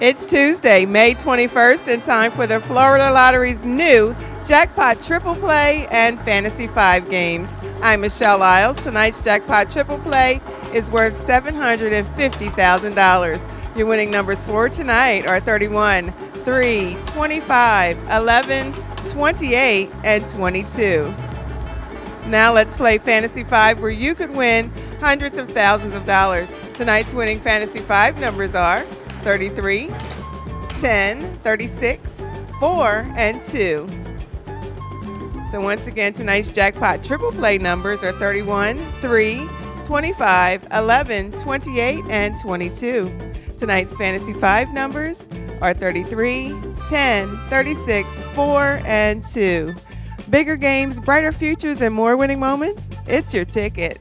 It's Tuesday, May 21st, and time for the Florida Lottery's new Jackpot Triple Play and Fantasy 5 games. I'm Michelle Lyles. Tonight's Jackpot Triple Play is worth $750,000. Your winning numbers for tonight are 31, 3, 25, 11, 28, and 22. Now let's play Fantasy 5 where you could win hundreds of thousands of dollars. Tonight's winning Fantasy 5 numbers are 33, 10, 36, 4, and 2. So once again, tonight's jackpot triple play numbers are 31, 3, 25, 11, 28, and 22. Tonight's Fantasy 5 numbers are 33, 10, 36, 4, and 2. Bigger games, brighter futures, and more winning moments? It's your ticket.